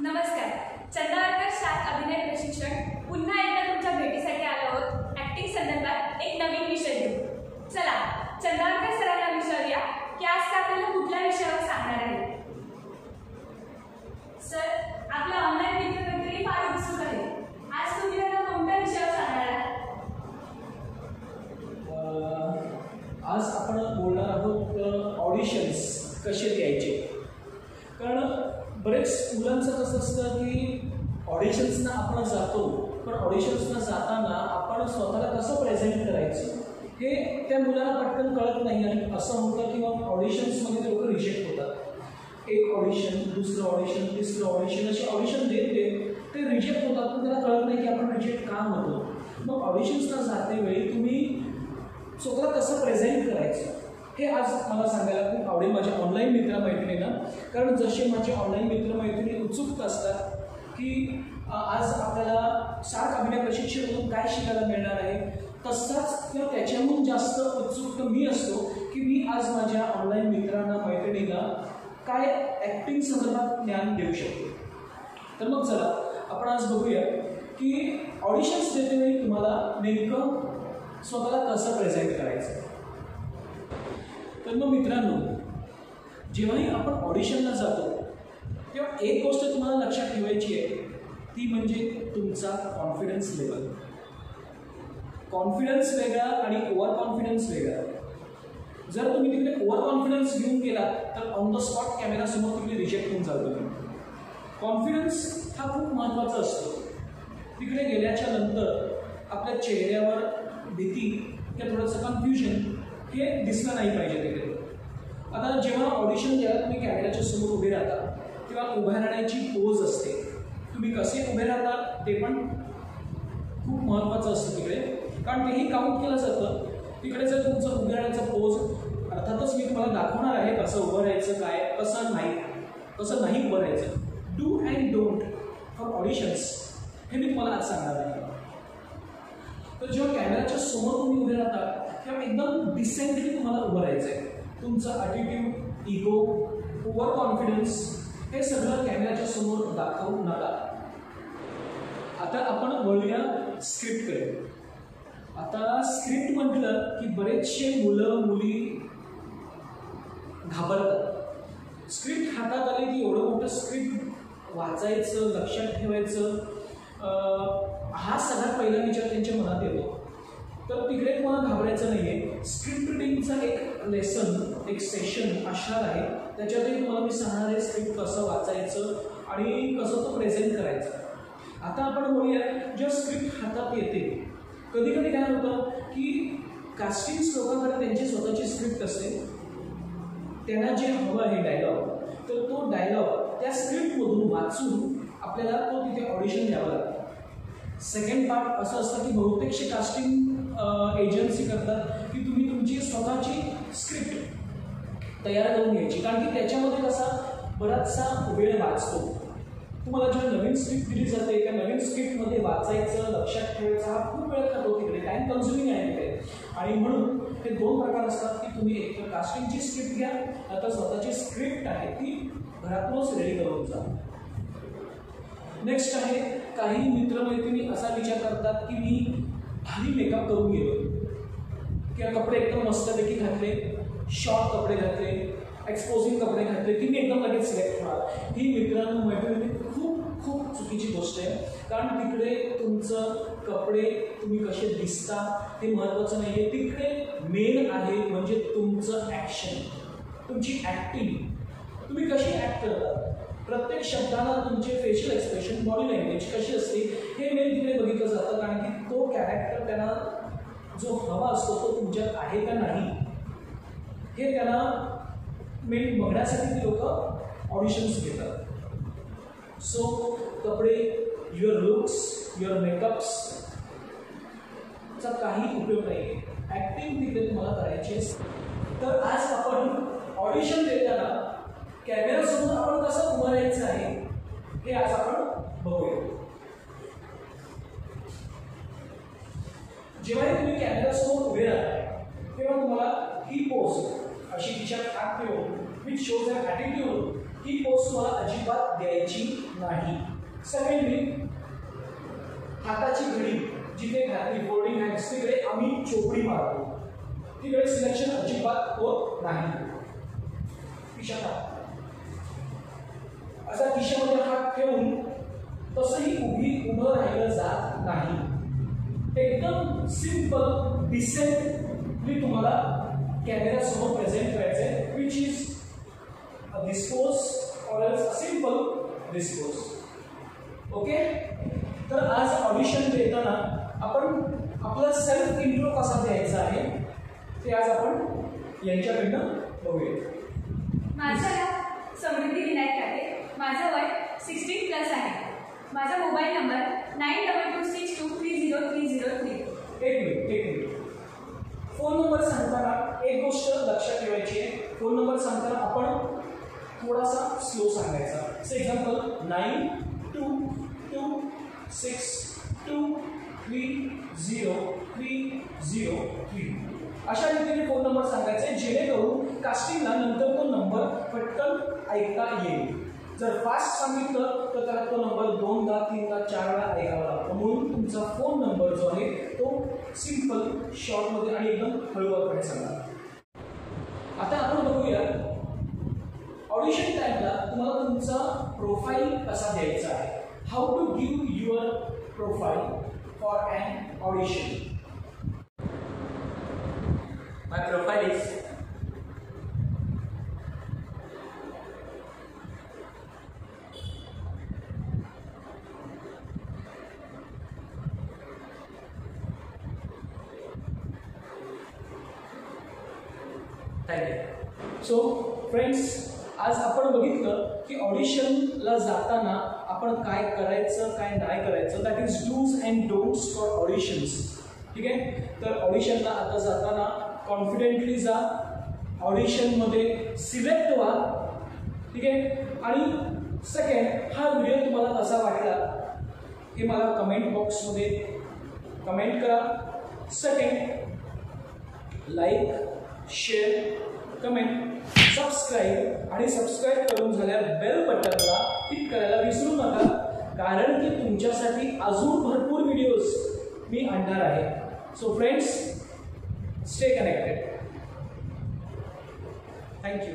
नमस्कार. चंदावरकर शाळा अभिनय प्रशिक्षण. पुन्हा एकदा तुमच्या भेटीसाठी आलो आहोत. ऍक्टिंग संदर्भात एक नवीन विषय घेऊ चला चंदावरकर सरांना विचारूया की आज ते आपल्याला कुठल्या विषयावर सांगणार आहे सर आपल्या ऑनलाईन मित्रमैत्रिणी फार उत्सुक आहे आज तुम्ही त्यांना कोणत्या विषयावर सांगणार आहात अह, आज आपण बोलणार आहोत ऑडिशन्स कसे द्यायचे कारण बरेच मुलांचं कसं असतं की ऑडिशन्सना आपण जातो पण ऑडिशन्सना जाताना आपण स्वतःला कसं प्रेझेंट करायचं हे त्या मुलाला पटकन कळत नाही आणि असं होतं की मग ऑडिशन्समध्ये ते लोक रिजेक्ट होतात. एक ऑडिशन दुसरं ऑडिशन तिसरं ऑडिशन असे ऑडिशन देत देत ते रिजेक्ट होतात पण त्याला कळत नाही की आपण रिजेक्ट का होतो. मग ऑडिशन्सला जाते वेळी तुम्ही स्वतःला कसं प्रेझेंट करायचं? हे आज मला सांगायला खूप आवडेल माझ्या ऑनलाईन मित्रमैत्रिणींना. कारण जसे माझे ऑनलाईन मित्रमैत्रिणी उत्सुक असतात की आज आपल्याला सार्क अभिनय प्रशिक्षणातून काय शिकायला मिळणार आहे तसाच किंवा त्याच्याहून जास्त उत्सुक मी असतो की मी आज माझ्या ऑनलाईन मित्रांना मैत्रिणींना काय ॲक्टिंग संदर्भात ज्ञान देऊ शकतो. तर मग चला आपण आज बघूया की ऑडिशन्स देते तुम्हाला नेमकं स्वतःला कसं प्रेझेंट करायचं? तर मग मित्रांनो जेव्हाही आपण ऑडिशनला जातो तेव्हा एक गोष्ट तुम्हाला लक्षात ठेवायची आहे ती म्हणजे तुमचा कॉन्फिडन्स लेवल कॉन्फिडन्स वेगळा आणि ओव्हर कॉन्फिडन्स वेगळा. जर तुम्ही तिकडे ओव्हर कॉन्फिडन्स घेऊन गेलात तर ऑन द स्पॉट कॅमेरासमोर तुम्ही रिजेक्ट होऊन जातो. तुम्ही कॉन्फिडन्स हा खूप महत्त्वाचा असतो. तिकडे गेल्याच्यानंतर आपल्या चेहऱ्यावर भीती किंवा थोडंसं कन्फ्युजन हे दिसलं नाही पाहिजे तिकडे आता जेव्हा ऑडिशन द्यायला तुम्ही कॅमेराच्या समोर उभे राहता तेव्हा उभ्या राहण्याची पोज असते. तुम्ही कसे उभे राहता ते पण खूप महत्त्वाचं असतं तिकडे. कारण तेही काउंट केलं जातं. तिकडे जर तुमचं उभे राहण्याचा पोज अर्थातच मी तुम्हाला दाखवणार आहे कसं उभं राहायचं काय कसं नाही. कसं नाही उभं राहायचं. Do and don't for auditions हे मी तुम्हाला आज सांगणार आहे. तर जेव्हा कॅमेराच्या समोर तुम्ही उभे राहता किंवा एकदम डिसेंटली तुम्हाला उभं राहायचं आहे तुमचं ॲटिट्यूड इगो ओव्हर कॉन्फिडन्स हे सगळं कॅमेऱ्याच्या समोर दाखवू नका. आता आपण वळूया स्क्रिप्टकडे आता स्क्रिप्ट म्हटलं की बरेचसे मुलं मुली घाबरतात. स्क्रिप्ट हातात आले की एवढं मोठं स्क्रिप्ट वाचायचं लक्षात ठेवायचं. हा सगळ्यात पहिला विचार त्यांच्या मनात येतो. तर तिकडे तुम्हाला घाबरायचं नाही आहे स्क्रिप्ट रिडिंगचा एक लेसन एक सेशन असणार आहे. त्याच्यातही तुम्हाला मी सांगणार आहे स्क्रिप्ट कसं वाचायचं आणि कसं तो प्रेझेंट करायचा. आता आपण बोलूया जेव्हा स्क्रिप्ट हातात येते कधी कधी काय होतं की कास्टिंग्स लोकांकडे त्यांची स्वतःची स्क्रिप्ट असते. त्यांना जे हवं आहे डायलॉग तर तो डायलॉग त्या स्क्रिप्टमधून वाचून आपल्याला तो तिथे ऑडिशन द्यावं लागतं. सेकंड पार्ट असं असतं की बहुतेकशी कास्टिंग एजन्सी करतात की तुम्ही तुमची स्वतःची स्क्रिप्ट तयार करून घ्यायची. कारण की त्याच्यामध्ये कसा बराचसा वेळ वाचतो. तुम्हाला जेव्हा नवीन स्क्रिप्ट दिली जाते त्या नवीन स्क्रिप्टमध्ये वाचायचं लक्षात ठेवायचा हा खूप वेळ खातो तिकडे. टाईम कन्झ्युमिंग आहे तिकडे. आणि म्हणून हे दोन प्रकार असतात की तुम्ही एकतर कास्टिंगची स्क्रिप्ट घ्या आता स्वतःची स्क्रिप्ट आहे ती घरातूनच रेडी करून जा. नेक्स्ट आहे काही मित्रमैत्रिणी असा विचार करतात की मी भारी मेकअप करून गेलो. किंवा कपडे एकदम मस्तपैकी घातले शॉर्ट कपडे घातले एक्सपोजिंग कपडे घातले की मी एकदम लगेच सिलेक्ट होणार. ही मित्रांनो मैत्रिणी म्हणजे खूप खूप चुकीची गोष्ट आहे. कारण तिकडे तुमचं कपडे तुम्ही कसे दिसता ते महत्त्वाचं नाही आहे तिकडे मेन आहे म्हणजे तुमचं ॲक्शन तुमची ॲक्टिंग तुम्ही कशी ॲक्ट करता? प्रत्येक शब्दाला तुमचे फेशियल एक्सप्रेशन बॉडी लँग्वेज कशी असते हे मेन तिकडे बघितलं जातं. कारण की तो कॅरेक्टर त्यांना जो हवा असतो तो तुमच्यात आहे का नाही हे त्यांना मेन बघण्यासाठी ती लोक ऑडिशन्स घेतात. सो कपडे युअर लुक्स युअर मेकअप्स चा काही उपयोग नाही ॲक्टिंग तिकडे तुम्हाला करायची तर आज आपण ऑडिशन देताना कॅमेरासमोर आपण कसं उभं राहायचं आहे हे आज आपण बघूया. जेव्हाही तुम्ही कॅमेरासमोर उभे राहता तेव्हा तुम्हाला ही पोस्ट अशी दिशा हात ठेवून विथ शोज अ ॲटिट्यूड ही पोस्ट तुम्हाला अजिबात द्यायची नाही. सेकंडली हाताची घडी जिथे घातली बोर्डिंग हँड्स तिकडे आम्ही चोपडी मारतो. तिकडे सिलेक्शन अजिबात होत नाही. खिशात असा खिशामध्ये हात ठेवून तसंही उभी उभं राहिलं जात नाही. एकदम सिंपल डिसेंटली तुम्हाला कॅमेऱ्यासमोर प्रेझेंट करायचंय which is a dispose or else a simple dispose okay तर आज ऑडिशन देताना आपण आपला सेल्फ इंट्रो कसा द्यायचा आहे ते आज आपण यांच्याकडनं बघूया. माझं समृद्धी विनायक आहे. माझं वय सिक्स्टीन प्लस आहे. माझा mobile number nine double two six two three zero three zero three एक मिनिट एक मिनिट. फोन नंबर सांगताना एक गोष्ट लक्षात ठेवायची आहे. फोन नंबर सांगताना आपण थोडासा स्लो सांगायचा. For example nine two two six two three zero three zero three अशा रीतीने फोन नंबर सांगायचा आहे जेणेकरून कास्टिंगला नंतर तो नंबर पटकन ऐकता येईल. जर फास्ट सांगितलं तर त्याला तो नंबर दोनदा तीनदा चारदा ऐकावा लागतो. म्हणून तुमचा फोन नंबर जो आहे तो सिंपल शॉर्टमध्ये आणि एकदम हळूवारपणे सांगा. आता आपण बघूया ऑडिशन टाईमला तुम्हाला तुमचा प्रोफाईल कसा द्यायचा आहे? How to give your profile for and audition my profile is Thank so friends आज आपण बघितलं की ऑडिशनला जाताना आपण काय करायचं काय नाही करायचं that is dos and don'ts for auditions ठीक आहे? तर ऑडिशनला आता जाताना कॉन्फिडेंटली जा ऑडिशनमध्ये सिलेक्ट व्हा. ठीक आहे? आणि सेकंड हा व्हिडिओ तुम्हाला कसा वाटला? हे मला कमेंट बॉक्समध्ये कमेंट करा. Second like share comment subscribe आणि सबस्क्राईब करून झाल्यावर बेल बटनला क्लिक करायला विसरू नका. कारण की तुमच्यासाठी अजून भरपूर व्हिडिओज मी आणणार आहे. So friends stay connected thank you